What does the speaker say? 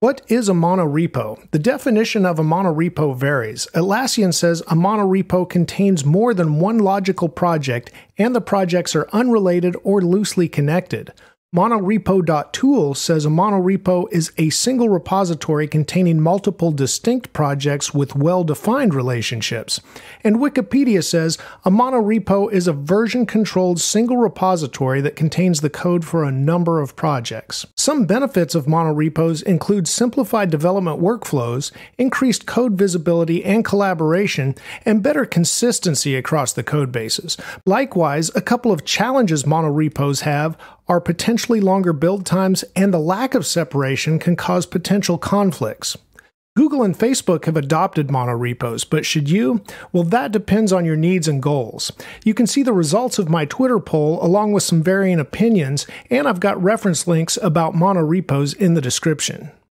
What is a monorepo? The definition of a monorepo varies. Atlassian says a monorepo contains more than one logical project and the projects are unrelated or loosely connected. Monorepo.tools says a monorepo is a single repository containing multiple distinct projects with well defined relationships. And Wikipedia says a monorepo is a version controlled single repository that contains the code for a number of projects. Some benefits of monorepos include simplified development workflows, increased code visibility and collaboration, and better consistency across the code bases. Likewise, a couple of challenges monorepos have are potentially longer build times, and the lack of separation can cause potential conflicts. Google and Facebook have adopted monorepos, but should you? Well, that depends on your needs and goals. You can see the results of my Twitter poll along with some varying opinions, and I've got reference links about monorepos in the description.